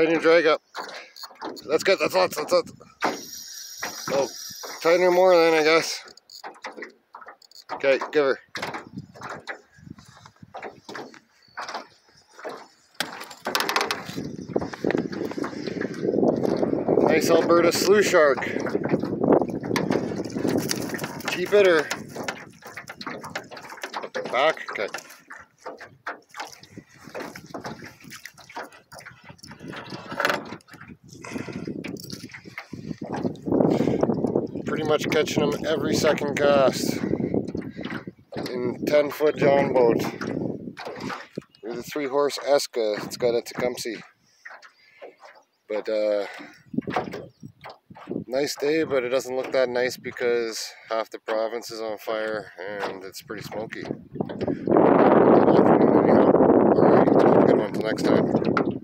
Tighten your drag up. That's good. That's lots. That's lots. Oh, tighten her more then, I guess. Okay, give her. Nice Alberta Slough Shark. Keep it or back? Okay. Pretty much catching them every second cast in 10 foot jon boat. There's a three horse Eska. It's got a Tecumseh. But uh, nice day, but it doesn't look that nice because half the province is on fire and it's pretty smoky. Alright, good one. Until next time.